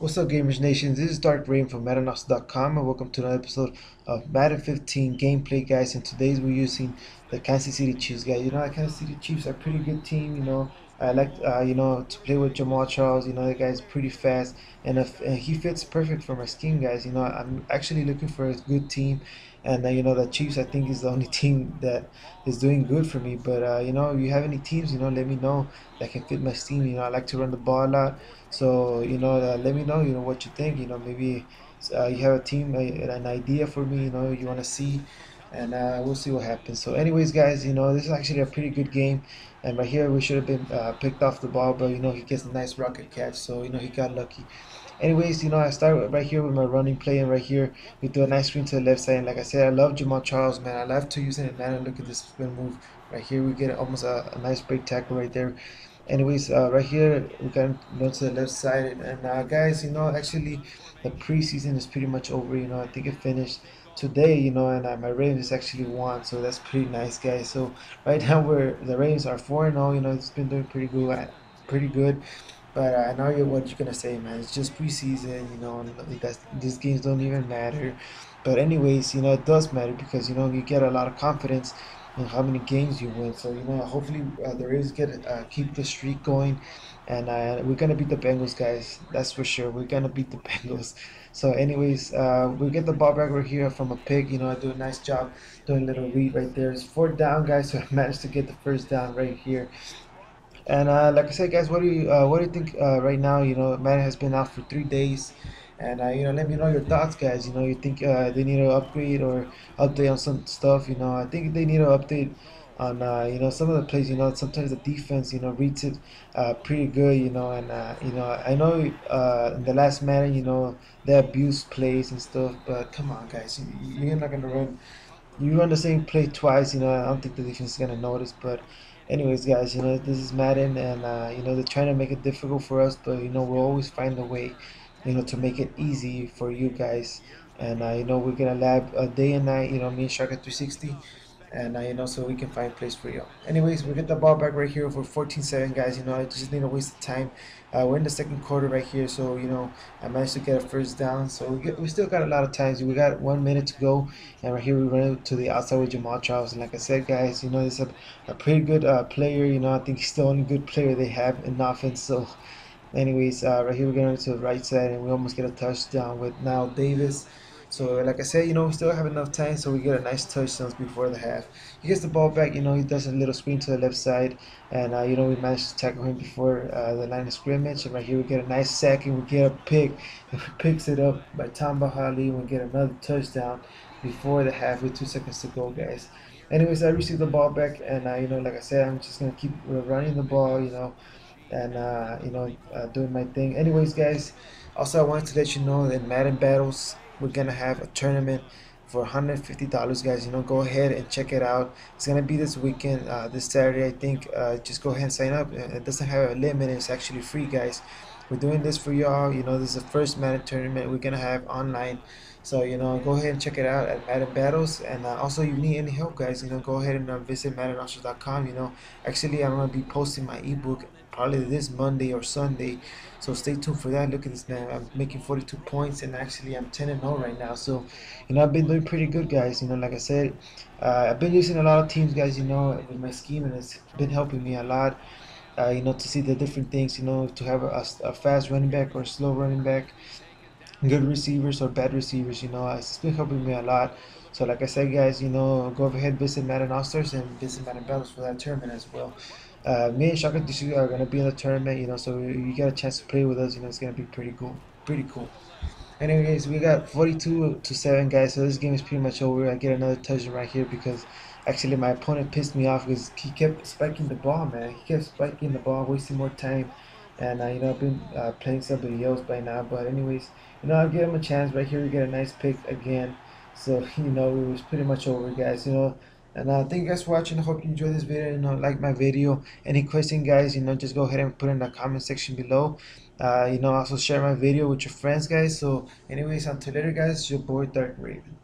What's up, Gamers Nation? This is Dark Rain from MaddenOps.com and welcome to another episode of Madden 15 gameplay, guys. And today's we're using the Kansas City Chiefs, guys. You know, the Kansas City Chiefs are a pretty good team. You know, I like, uh, you know, to play with Jamaal Charles. You know, the guy's pretty fast and, if, and he fits perfect for my scheme, guys. You know, I'm actually looking for a good team and uh, you know the Chiefs I think is the only team that is doing good for me. But uh, you know, if you have any teams, you know, let me know that can fit my scheme. You know, I like to run the ball a lot, so you know, uh, let me know. You know what you think. You know, maybe uh, you have a team, an idea for me. You know, you want to see. And uh, we'll see what happens. So, anyways, guys, you know this is actually a pretty good game, and right here we should have been uh, picked off the ball, but you know he gets a nice rocket catch, so you know he got lucky. Anyways you know I start right here with my running play and right here we do a nice screen to the left side and like I said I love Jamaal Charles man. I love to use it and man look at this spin move. Right here we get almost a, a nice break tackle right there anyways uh, right here we can go to the left side and, uh, guys you know actually the preseason is pretty much over you know I think it finished today you know and uh, my Ravens is actually won so that's pretty nice guys so right now we're the Ravens are 4-0 you know it's been doing pretty good pretty good but I know you what you're gonna say, man. It's just preseason, you know. That these games don't even matter. But anyways, you know it does matter because you know you get a lot of confidence in how many games you win. So you know, hopefully uh, the Rays get uh, keep the streak going, and uh, we're gonna beat the Bengals, guys. That's for sure. We're gonna beat the Bengals. So, anyways, uh, we get the ball back right here from a pick. You know, I do a nice job doing a little read right there. It's fourth down, guys. So I managed to get the first down right here. And uh, like I said, guys, what do you uh, what do you think uh, right now? You know, Madden has been out for three days, and uh, you know, let me know your thoughts, guys. You know, you think uh, they need to upgrade or update on some stuff? You know, I think they need to update on uh, you know some of the plays. You know, sometimes the defense you know reads it pretty good. You know, and you know, I know in the last Madden, you know, they abuse plays and stuff, but come on, guys, you're not gonna run. You run the same play twice. You know, I don't think the defense is gonna notice, but anyways guys you know this is Madden and uh, you know they're trying to make it difficult for us but you know we'll always find a way you know to make it easy for you guys. And uh, you know we're gonna lab a day and night you know me and Shocker 360 and uh, you know so we can find place for you. Anyways we get the ball back right here for 14-7 guys. You know I just need to waste the time. Uh, we're in the second quarter right here so you know I managed to get a first down. So we, get, we still got a lot of times. We got one minute to go and right here we run to the outside with Jamaal Charles. And like I said guys you know this is a, a pretty good uh, player. You know I think he's the only good player they have in offense. So anyways uh, right here we're going to the right side and we almost get a touchdown with Knile Davis so like I said, you know, we still have enough time, so we get a nice touchdown before the half. He gets the ball back, you know, he does a little screen to the left side, and uh, you know we managed to tackle him before uh, the line of scrimmage. And right here we get a nice sack, and we get a pick, and we picks it up by Tamba Hali, and we get another touchdown before the half with two seconds to go, guys. Anyways, I received the ball back, and uh, you know, like I said, I'm just gonna keep running the ball, you know, and uh, you know, uh, doing my thing. Anyways, guys, also I wanted to let you know that Madden battles we're gonna have a tournament for $150 guys. You know go ahead and check it out. It's gonna be this weekend uh, this Saturday I think. Uh, just go ahead and sign up. It doesn't have a limit. It's actually free guys. We're doing this for y'all. You know this is the first Madden tournament we're gonna have online so you know go ahead and check it out at Madden Battles and uh, also you need any help guys you know go ahead and uh, visit MaddenOptions.com you know actually I'm gonna be posting my ebook probably this Monday or Sunday. So stay tuned for that. Look at this man. I'm making 42 points and actually I'm 10 and 0 right now. So, you know, I've been doing pretty good, guys. You know, like I said, uh, I've been using a lot of teams, guys, you know, with my scheme and it's been helping me a lot. Uh, you know, to see the different things, you know, to have a, a fast running back or a slow running back, good receivers or bad receivers, you know, it's been helping me a lot. So like I said, guys, you know, go ahead, visit Madden All-Stars and visit Madden Battles for that tournament as well uh, me and Shaka Dishu are gonna be in the tournament, you know, so you get a chance to play with us, you know, it's gonna be pretty cool, pretty cool. Anyways, we got 42 to 7 guys, so this game is pretty much over. I get another touchdown right here because actually my opponent pissed me off because he kept spiking the ball, man. He kept spiking the ball, wasting more time. And, uh, you know, I've been uh, playing somebody else by now. But anyways, you know, I'll give him a chance. Right here we get a nice pick again. So, you know, it was pretty much over, guys. You know, and uh, thank you guys for watching i hope you enjoyed this video you know like my video any question guys you know just go ahead and put in the comment section below uh, you know also share my video with your friends guys so anyways until later guys your boy dark raven